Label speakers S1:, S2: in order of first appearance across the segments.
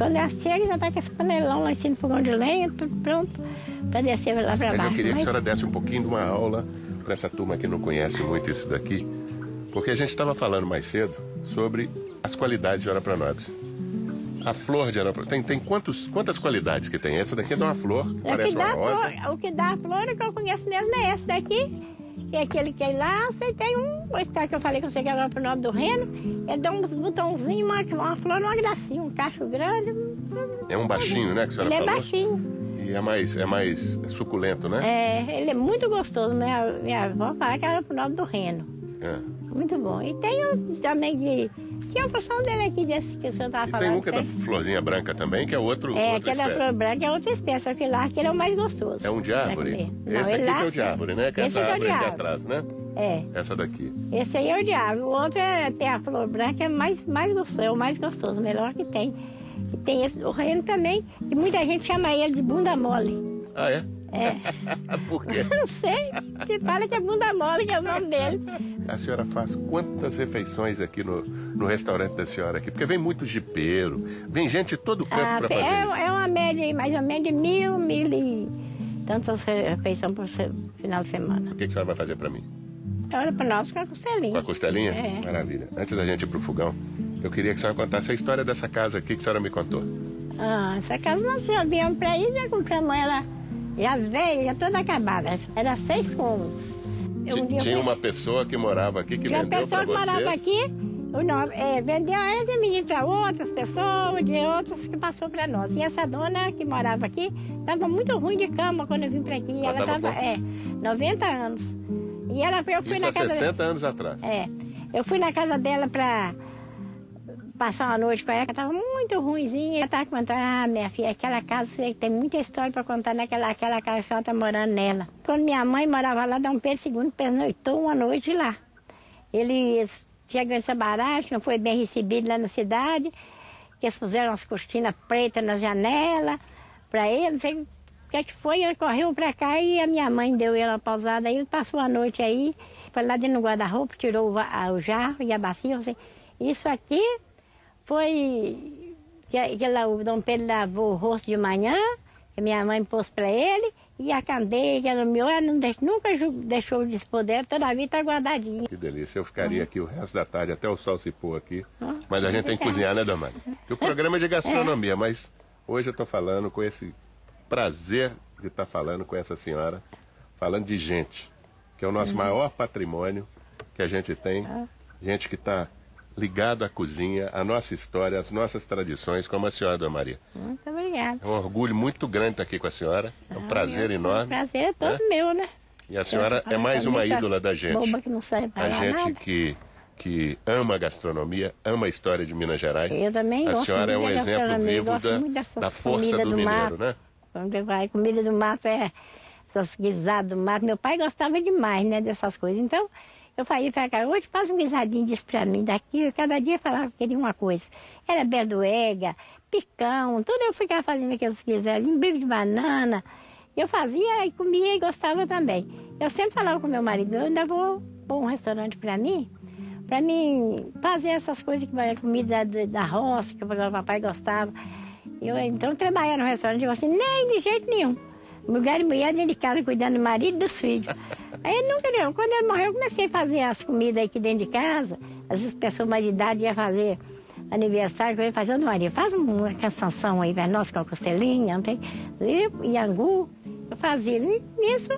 S1: Quando ela chega, já tá com esse panelão lá em cima do fogão de lenha, tudo pronto para descer lá para
S2: Mas
S1: baixo.
S2: eu queria que a
S1: Mas-
S2: senhora desse um pouquinho de uma aula para essa turma que não conhece muito isso daqui. Porque a gente estava falando mais cedo sobre as qualidades de Orapranópolis. A flor de Orapranópolis. Tem, tem quantos, quantas qualidades que tem? Essa daqui é de uma flor,
S1: que,
S2: parece uma rosa.
S1: flor, o que dá flor que eu conheço mesmo é esse daqui. Que é aquele que é lá, você tem um, esse que eu falei que eu cheguei agora pro nome do reno, ele dá uns botãozinhos, uma, uma flor, uma gracinha, um cacho grande.
S2: É um baixinho, né, que a senhora
S1: Ele é
S2: falou?
S1: baixinho.
S2: E é mais, é mais suculento, né?
S1: É, ele é muito gostoso. Minha, minha avó falava que era pro nome do reno.
S2: É.
S1: Muito bom. E tem uns também de. Que é a porção dele aqui desse que o estava
S2: E
S1: falando.
S2: tem um que é da florzinha branca também, que é outro,
S1: É,
S2: outra
S1: aquele da flor branca é outra espécie, só que lá aquele é o mais gostoso.
S2: É um de árvore?
S1: Não,
S2: Esse
S1: ele
S2: aqui que é o de árvore, né? Que é essa
S1: que é o
S2: árvore
S1: de
S2: aqui
S1: árvore.
S2: atrás, né?
S1: É.
S2: Essa daqui.
S1: Esse aí é o diabo. O outro é, tem a flor branca, é mais, mais gostoso, é o mais gostoso, o melhor que tem. E tem esse, o reino também, e muita gente chama ele de bunda mole.
S2: Ah, é?
S1: É.
S2: Por quê?
S1: Não sei, que fala que é bunda mole, que é o nome dele.
S2: A senhora faz quantas refeições aqui no, no restaurante da senhora aqui? Porque vem muito jipeiro, vem gente de todo canto
S1: Ah,
S2: para
S1: tem-
S2: fazer
S1: é,
S2: isso.
S1: é uma média aí, mais ou menos de mil, mil e tantas refeições por se- final de semana.
S2: O que, que a senhora vai fazer para mim?
S1: Olha para nós com a
S2: Com
S1: costelinha.
S2: a costelinha?
S1: É.
S2: Maravilha. Antes da gente ir pro fogão, eu queria que a senhora contasse a história dessa casa aqui que a senhora me contou.
S1: Ah, essa casa nós já viemos para aí, já compramos ela, já velha, já toda acabada. Era seis cômodos. Eu um
S2: Tinha
S1: fui-
S2: uma pessoa que morava aqui que
S1: Tinha
S2: vendeu
S1: pessoa
S2: para
S1: que morava
S2: vocês.
S1: aqui, o nome, é, vendeu ela de menino para outras pessoas, de outras que passou para nós. E essa dona que morava aqui estava muito ruim de cama quando eu vim para aqui.
S2: Ela
S1: Ela
S2: tava
S1: estava, é, 90 anos. E ela, eu fui
S2: Isso
S1: na
S2: há
S1: casa
S2: 60 anos atrás.
S1: É, eu fui na casa dela para passar uma noite com ela, que estava muito ruimzinha. Ela estava contando, ah, minha filha, aquela casa, tem muita história para contar naquela aquela casa que a está morando nela. Quando minha mãe morava lá, Dom Pedro II pernoitou uma noite lá. Eles chegam essa barragem, não foi bem recebido lá na cidade, eles puseram umas cortinas pretas na janela para ele, não sei o que é foi, ele correu para cá e a minha mãe deu ele uma pausada aí, ele passou a noite aí, foi lá dentro do guarda-roupa, tirou o, a- o jarro e a bacia, assim, isso aqui foi que, que lá, o Dom Pedro lavou o rosto de manhã, que minha mãe pôs para ele, e a candeia que ela nomeou, ela não deix- nunca deixou de dispor dela, toda a vida está guardadinha.
S2: Que delícia. Eu ficaria aqui o resto da tarde até o sol se pôr aqui.
S1: Ah,
S2: Mas a gente tem que cozinhar, né, Damari? E o programa é de gastronomia, mas hoje eu estou falando com esse prazer de estar falando com essa senhora, falando de gente, que é o nosso maior patrimônio que a gente tem. Gente que está ligado à cozinha, à nossa história, às nossas tradições, como a senhora, Dona Maria.
S1: Muito obrigada.
S2: É um orgulho muito grande estar aqui com a senhora. É um prazer
S1: O
S2: enorme.
S1: prazer é todo
S2: né?
S1: meu, né?
S2: E a senhora é
S1: Eu-
S2: mais
S1: eu
S2: uma ídola da gente.
S1: Boba que não serve para
S2: A gente
S1: nada.
S2: que, que ama a gastronomia, ama a história de Minas Gerais.
S1: Eu também
S2: A senhora é um exemplo vivo da, da força do
S1: do
S2: mineiro, né?
S1: Quando vai comida do mato é essas guisadas do mato. Meu pai gostava demais, né, dessas coisas. Então, eu falei pra cá, hoje faz um guisadinho disso pra mim, daquilo. Cada dia falava que queria uma coisa. Era berdoega, picão, tudo eu ficava fazendo aqueles guisadinhos, bico de banana. Eu fazia e comia e gostava também. Eu sempre falava com meu marido, eu ainda vou pôr um restaurante pra mim, pra mim fazer essas coisas que vai comida da, da roça, que o papai gostava. Eu, então, trabalhar no restaurante, eu assim, nem de jeito nenhum. Lugar e mulher dentro de casa, cuidando do marido e dos filhos. Aí nunca não. Quando ele morreu, eu comecei a fazer as comidas aqui dentro de casa. Às vezes pessoas mais de idade iam fazer aniversário, eu ia fazer, Maria, faz uma canção aí para nós com a costelinha, não tem? E, e angu. Eu fazia. E nisso,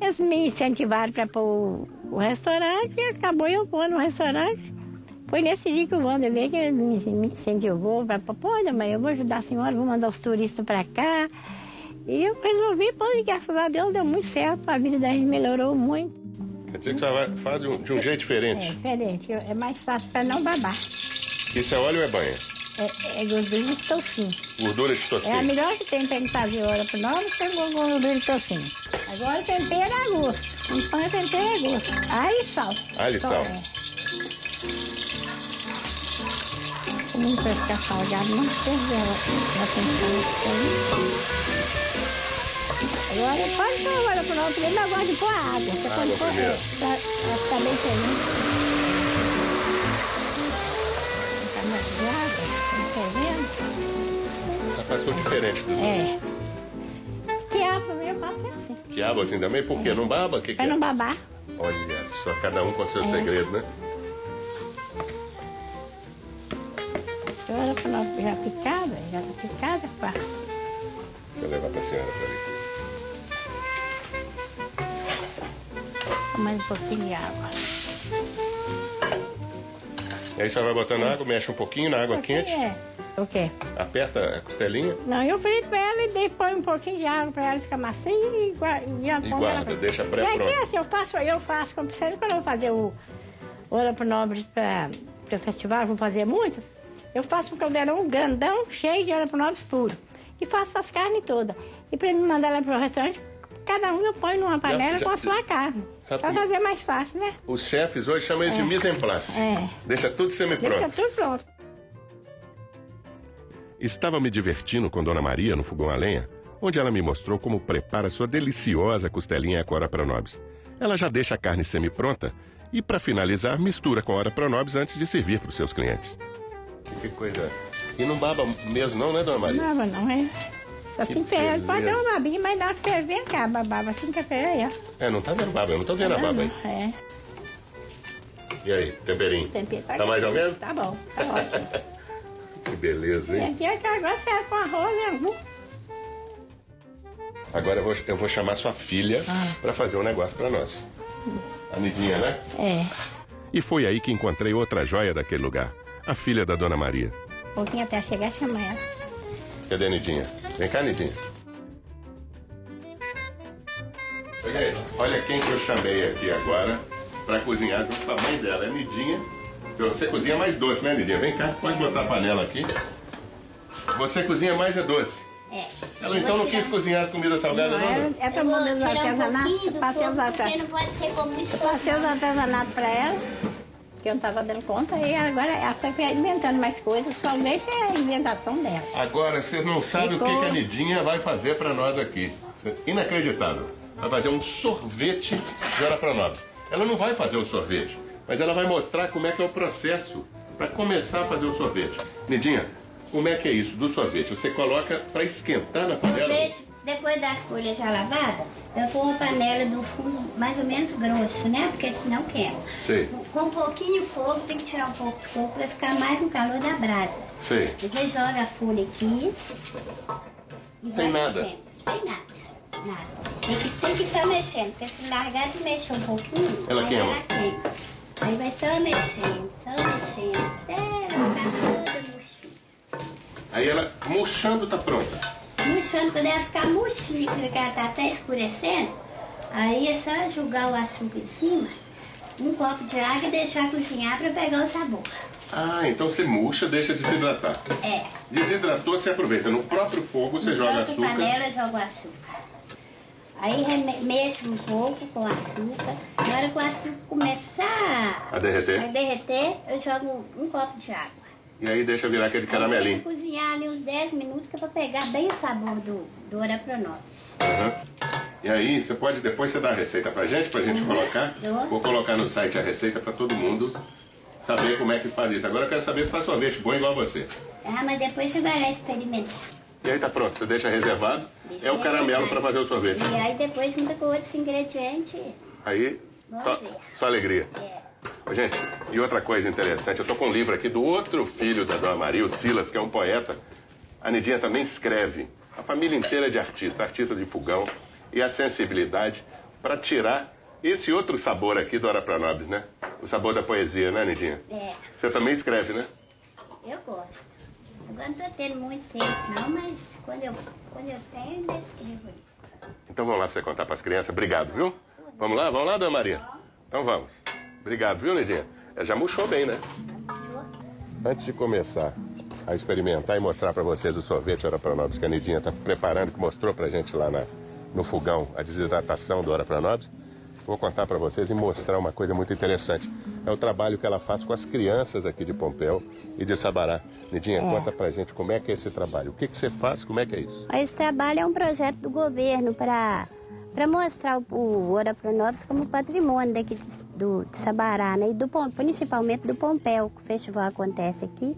S1: eles me incentivaram para pôr o restaurante e acabou eu pondo no restaurante. Foi nesse dia que o Wander veio que ele me, me incentivou para pô, Dona Maria, eu vou ajudar a senhora, vou mandar os turistas para cá. E eu resolvi, pô, graças a Deus deu muito certo, a vida da gente melhorou muito.
S2: Quer dizer que você faz de um, de um jeito
S1: É
S2: diferente.
S1: diferente, é mais fácil para não babar.
S2: Isso é óleo ou é banha?
S1: É, é gordura de tocinho.
S2: Gordura de
S1: É a
S2: tocinho.
S1: melhor que tem para fazer hora para nós, é com gordura de tocinho. Agora tempero é a gosto. Um pão é tempero é a gosto. Alho e sal.
S2: Alho e sal.
S1: é. Não vai ficar salgado, não perde ela. Já tem que Agora pode pôr agora para nós, primeiro agora de pôr a água. Você
S2: Água
S1: pode pôr
S2: primeiro.
S1: para ficar bem feliz. Tá mais de água, tá fervendo.
S2: são diferentes dos outros.
S1: É. Quiabo eu faço assim.
S2: Quiabo assim também? Por quê? Não baba? Que, que
S1: Pra
S2: é?
S1: não babar.
S2: Olha só, cada um com seu
S1: É.
S2: segredo, né?
S1: Agora pra já picada, já tá picada, faço.
S2: Eu levar pra senhora pra mim.
S1: Mais um pouquinho de água.
S2: E aí você vai botando água, mexe um pouquinho na água quente,
S1: É. O quê?
S2: aperta a costelinha
S1: Não, eu frito ela e depois um pouquinho de água pra ela ficar macia e, gua- e
S2: E guarda,
S1: ela-
S2: deixa
S1: Já
S2: pré-pronto.
S1: que é assim, eu faço, eu faço, como sempre, quando eu vou fazer o Ouro pro Nobres para o festival, vou fazer muito, eu faço um caldeirão grandão, cheio de Ouro pro Nobres puro. E faço as carnes todas. E para me mandar lá pro restaurante, cada um eu ponho numa panela
S2: já-
S1: com a sua carne.
S2: Sabe
S1: Pra fazer mais fácil, né?
S2: Os chefes hoje chamam isso de mise en place.
S1: É.
S2: Deixa tudo semi-pronto.
S1: Deixa tudo pronto.
S2: Estava me divertindo com Dona Maria no fogão a lenha, onde ela me mostrou como prepara sua deliciosa costelinha com hora pronobis. Ela já deixa a carne semi-pronta e, para finalizar, mistura com hora pronobis antes de servir para os seus clientes. Que coisa. E não baba mesmo não, né, Dona Maria?
S1: Não, mas não é. Assim
S2: Que
S1: ferve, pode dar uma babinha, mas dá que vem cá, babava assim que ferve, ó.
S2: É, não tá vendo baba, eu não tô vendo a baba aí.
S1: É.
S2: E aí, temperinho?
S1: Tempero
S2: Tá mais ou menos?
S1: Tá bom, tá ótimo.
S2: Que beleza, hein?
S1: Tempero que agora serve com arroz e angu.
S2: Agora eu vou, eu vou chamar sua filha
S1: Ah.
S2: para fazer um negócio para nós. A Nidinha, né?
S1: É.
S2: E foi aí que encontrei outra joia daquele lugar. A filha da Dona Maria.
S1: Um pouquinho até chegar e chamar ela.
S2: Cadê a Nidinha? Vem cá, Nidinha. Olha quem que eu chamei aqui agora para cozinhar junto com a mãe dela. É Nidinha. Você cozinha mais doce, né, Nidinha? Vem cá, pode botar a panela aqui. Você cozinha mais é doce.
S3: É.
S2: Ela então não quis cozinhar as comidas salgadas,
S1: Não,
S2: não?
S1: ela, tomou meus
S3: um
S1: artesanatos,
S3: do
S1: passei os
S3: fogo, porque
S1: artesanatos.
S3: não pode ser como isso.
S1: Passei os artesanatos pra ela, que eu não tava dando conta, e agora ela foi inventando mais coisas, somente é a inventação dela.
S2: Agora, vocês não sabem o que,
S1: Ficou.
S2: que a Nidinha vai fazer para nós aqui. É Inacreditável. Vai fazer um sorvete de nós. Ela não vai fazer o sorvete, mas ela vai mostrar como é que é o processo para começar a fazer o sorvete. Nidinha, como é que é isso do sorvete? Você coloca para esquentar na panela?
S3: Sorvete, Depois das folhas já lavadas, eu ponho a panela do fundo mais ou menos grosso, né? Porque senão queima.
S2: Sei.
S3: Com um pouquinho de fogo, tem que tirar um pouco de fogo para ficar mais no calor da brasa.
S2: Sei.
S3: Depois joga a folha aqui.
S2: Sem nada?
S3: mexendo. Sem nada. Nada. Tem que, tem que só mexendo, porque se largar de mexer um pouquinho,
S2: Ela queima.
S3: ela queima. Aí vai só mexendo, só mexendo, até
S2: Aí ela, murchando, tá pronta.
S3: Murchando, quando ela ficar murchinha, que ela tá até escurecendo, aí é só jogar o açúcar em cima, um copo de água e deixar cozinhar para pegar o sabor.
S2: Ah, então você murcha, deixa desidratar.
S3: É.
S2: Desidratou, você aproveita. No próprio fogo você joga
S3: Outra
S2: açúcar.
S3: panela joga o açúcar. Aí mexe um pouco com o açúcar. Na hora que o açúcar começar
S2: A derreter.
S3: a derreter, eu jogo um copo de água.
S2: E aí deixa virar aquele caramelinho.
S3: deixa cozinhar ali uns 10 minutos que é pra pegar bem o sabor do, do orapronose.
S2: Aham. E aí, você pode depois você dar a receita pra gente, pra gente colocar.
S3: Dou.
S2: Vou colocar no site a receita pra todo mundo saber como é que faz isso. Agora eu quero saber se faz sorvete bom igual você.
S3: Ah, mas depois você vai lá experimentar.
S2: E aí tá pronto, você deixa reservado.
S3: Deixa
S2: É o caramelo pra fazer o sorvete.
S3: E aí depois junta com outros ingredientes.
S2: Aí, só,
S3: ver.
S2: só alegria.
S3: É.
S2: Ô, Gente, e outra coisa interessante, eu tô com um livro aqui do outro filho da Dona Maria, o Silas, que é um poeta. A Nidinha também escreve. A família inteira é de artista, artista de fogão e a sensibilidade para tirar esse outro sabor aqui do Hora Pranobis, né? O sabor da poesia, né, Nidinha?
S3: É,
S2: Você também escreve, né?
S3: eu gosto. Agora não tô tendo muito tempo não, mas quando eu, quando eu tenho, eu escrevo.
S2: Então vamos lá pra você contar pras crianças. Obrigado, viu? Vamos lá? Vamos lá, Dona Maria? Então vamos. Obrigado, viu, Nidinha? Ela já murchou bem, né? Antes de começar a experimentar e mostrar para vocês o sorvete Hora Pranobis que a Nidinha está preparando, que mostrou para gente lá na- no fogão a desidratação do Hora Pranobis, vou contar para vocês e mostrar uma coisa muito interessante. É o trabalho que ela faz com as crianças aqui de Pompéu e de Sabará. Nidinha, conta pra gente como é que é esse trabalho. O que, que você faz, como é que é isso?
S3: Esse trabalho é um projeto do governo para para mostrar o, Ouro Pronobis como patrimônio daqui de, do, de Sabará, né? E do, principalmente do Pompéu, que o festival acontece aqui.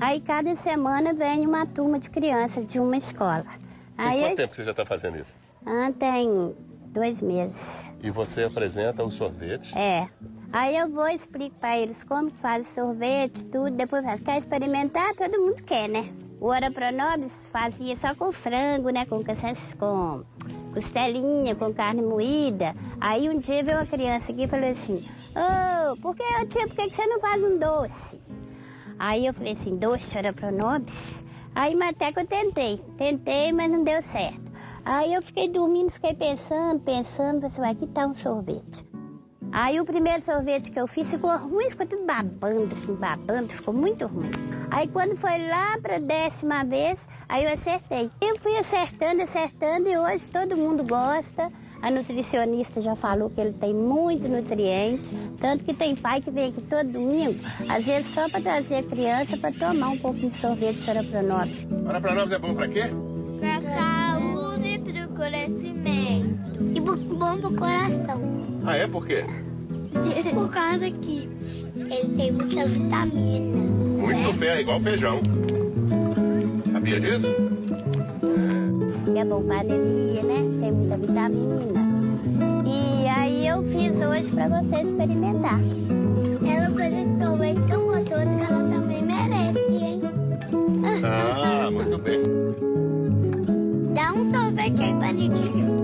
S3: Aí cada semana vem uma turma de crianças de uma escola.
S2: Tem
S3: Aí
S2: quanto tempo que você já está fazendo isso?
S3: Ah, tem dois meses.
S2: E você apresenta o sorvete.
S3: É. Aí eu vou e explico para eles como faz o sorvete, tudo. Depois faz. Quer experimentar? Todo mundo quer, né? O Ora Pronobis fazia só com frango, né? Com, com costelinha, com carne moída. Aí um dia veio uma criança aqui e falou assim: Ô, por que, ô, tia, por que você não faz um doce? Aí eu falei assim, doce Ora Pronobis? Aí até que eu tentei. Tentei, mas não deu certo. Aí eu fiquei dormindo, fiquei pensando, pensando, falei assim, que tal um sorvete? Aí o primeiro sorvete que eu fiz ficou ruim, ficou tudo babando, assim, babando, ficou muito ruim. Aí quando foi lá para décima vez, aí eu acertei. Eu fui acertando, acertando e hoje todo mundo gosta. A nutricionista já falou que ele tem muito nutriente, tanto que tem pai que vem aqui todo domingo, às vezes só para trazer a criança para tomar um pouquinho de sorvete de
S2: para nós é bom para quê?
S4: Pra saúde e pro crescimento bom pro coração.
S2: Ah, é? Por quê?
S4: Por causa que ele tem muita vitamina.
S2: Muito é? ferro, igual feijão. Sabia disso?
S3: É bom pra anemia, né? Tem muita vitamina. E aí eu fiz hoje pra você experimentar.
S4: Ela fez esse
S3: sorvete
S4: tão gostoso que ela também merece, hein?
S3: Ah, muito
S2: bem.
S3: Dá um sorvete
S4: aí pra
S3: Nidinho.